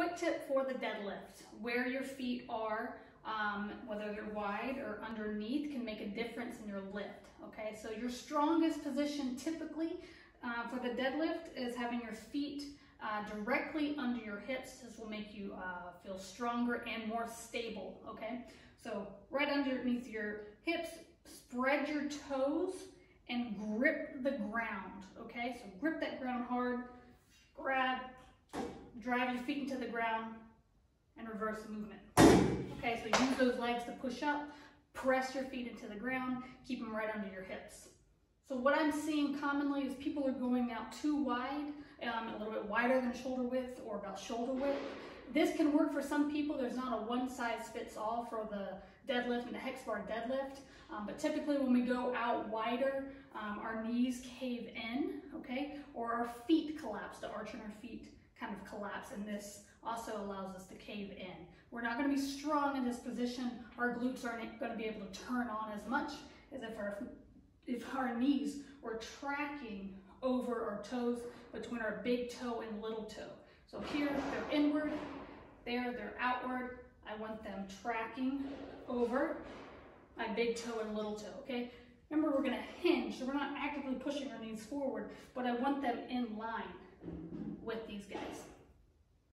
quick tip for the deadlift, where your feet are, um, whether they're wide or underneath can make a difference in your lift, okay? So your strongest position typically uh, for the deadlift is having your feet uh, directly under your hips. This will make you uh, feel stronger and more stable, okay? So right underneath your hips, spread your toes and grip the ground, okay? So grip that ground hard, grab, drive your feet into the ground, and reverse the movement. Okay, so use those legs to push up, press your feet into the ground, keep them right under your hips. So what I'm seeing commonly is people are going out too wide, um, a little bit wider than shoulder width or about shoulder width. This can work for some people. There's not a one size fits all for the deadlift and the hex bar deadlift. Um, but typically when we go out wider, um, our knees cave in, okay? Or our feet collapse, the arch in our feet kind of collapse. And this also allows us to cave in. We're not gonna be strong in this position. Our glutes aren't gonna be able to turn on as much as if our, if our knees were tracking over our toes between our big toe and little toe. So here, they're inward, there, they're outward. I want them tracking over my big toe and little toe, okay? Remember, we're gonna hinge, so we're not actively pushing our knees forward, but I want them in line.